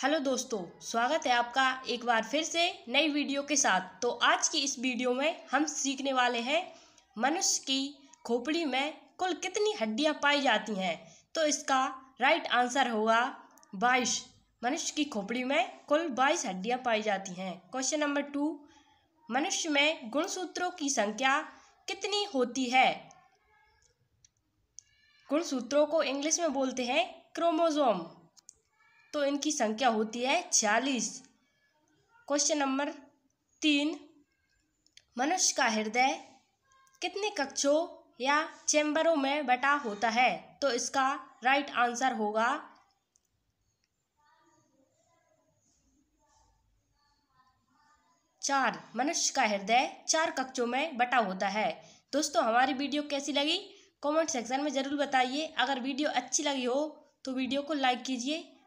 Hello दोस्तों, स्वागत है आपका एक बार फिर से नई वीडियो के साथ। तो आज की इस वीडियो में हम सीखने वाले हैं मनुष्य की खोपड़ी में कुल कितनी हड्डियाँ पाई जाती हैं। तो इसका राइट आंसर होगा बाईस। मनुष्य की खोपड़ी में कुल बाईस हड्डियाँ पाई जाती हैं। क्वेश्चन नंबर टू मनुष्य में गुणसूत्रों की संख्या कितनी होती है? गुणसूत्रों को इंग्लिश में बोलते हैं क्रोमोजोम तो इनकी संख्या होती है छियालीस क्वेश्चन नंबर तीन, मनुष्य का हृदय कितने कक्षों या चैम्बरों में बटा होता है? तो इसका राइट आंसर होगा चार। मनुष्य का हृदय चार कक्षों में बटा होता है। दोस्तों, हमारी वीडियो कैसी लगी? कमेंट सेक्शन में ज़रूर बताइए। अगर वीडियो अच्छी लगी हो तो वीडियो को लाइक कीजिए।